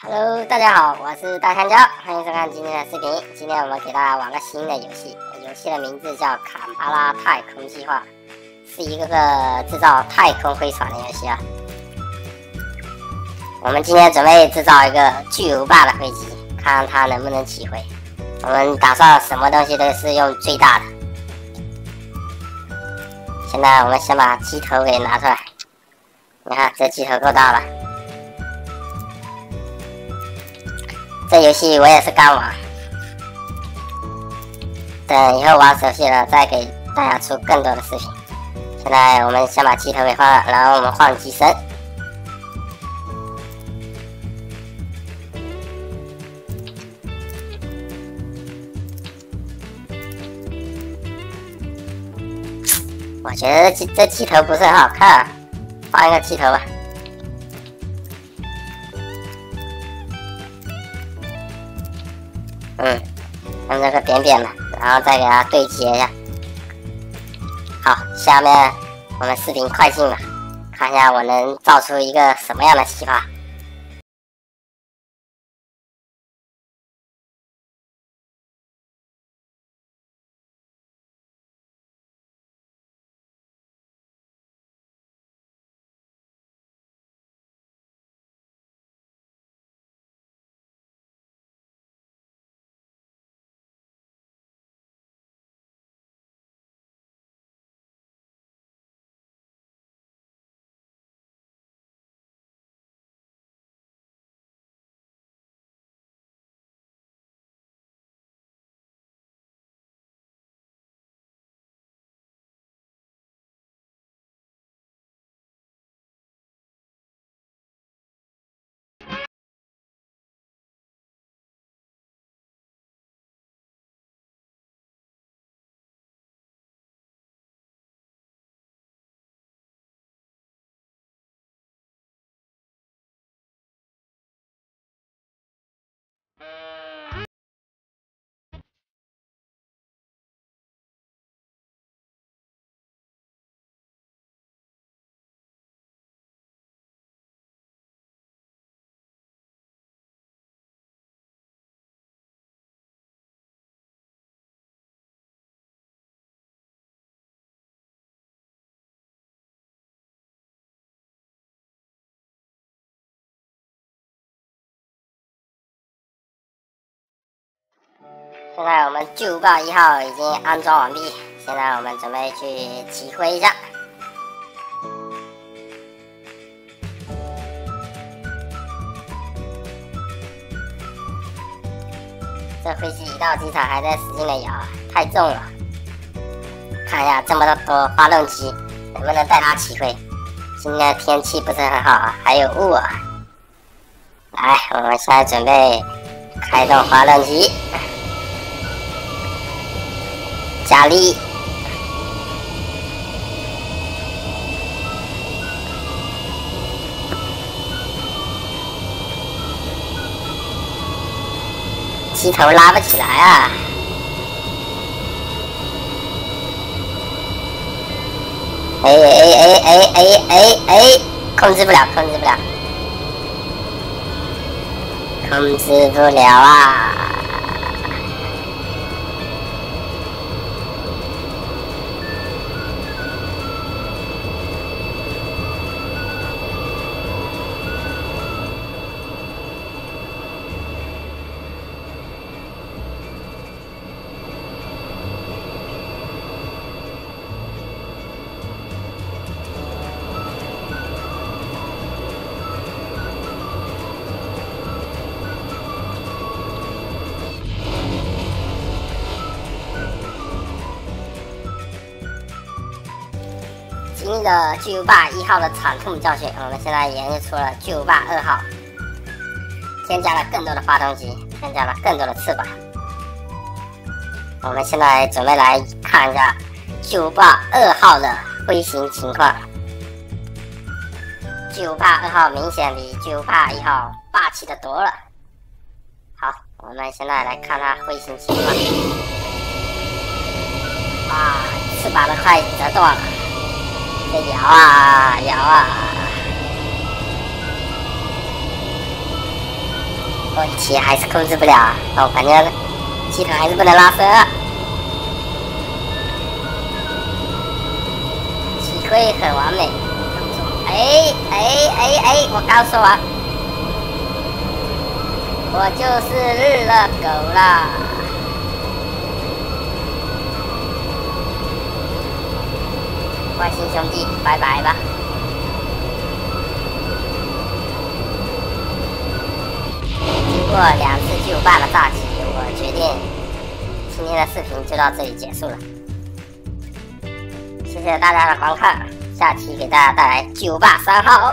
Hello，大家好，我是大香蕉，欢迎收看今天的视频。今天我们给大家玩个新的游戏，游戏的名字叫《坎巴拉太空计划》，是一个个制造太空飞船的游戏啊。我们今天准备制造一个巨无霸的飞机，看看它能不能起飞。我们打算什么东西都是用最大的。现在我们先把机头给拿出来，你看这机头够大了。这游戏我也是刚玩，等以后玩熟悉了再给大家出更多的视频。现在我们先把机头给换了，然后我们换机身。我觉得这这机头不是很好看，换一个机头吧。嗯，用这个扁扁的，然后再给它对接一下。好，下面我们视频快进吧，看一下我能造出一个什么样的奇葩。Uh... 现在我们巨无霸一号已经安装完毕，现在我们准备去起飞一下。这飞机一到机场还在使劲的摇，太重了。看一下这么多发动机，能不能带它起飞？今天天气不是很好啊，还有雾啊。来，我们现在准备开动发动机。加力！机头拉不起来啊！哎哎哎哎哎哎哎！控制不了，控制不了，控制不了啊！经历了巨无霸一号的惨痛教训，我们现在研制出了巨无霸二号，添加了更多的发动机，添加了更多的翅膀。我们现在准备来看一下巨无霸二号的飞行情况。巨无霸二号明显比巨无霸一号霸气的多了。好，我们现在来看它飞行情况。啊，翅膀都快折断了。在摇啊摇啊！我骑还是控制不了啊！我感觉机头还是不能拉伸。机会很完美。哎哎哎哎！我刚说完，我就是日了狗了。关心兄弟，拜拜吧！经过两次巨无霸的大集，我决定今天的视频就到这里结束了。谢谢大家的观看，下期给大家带来巨无霸三号。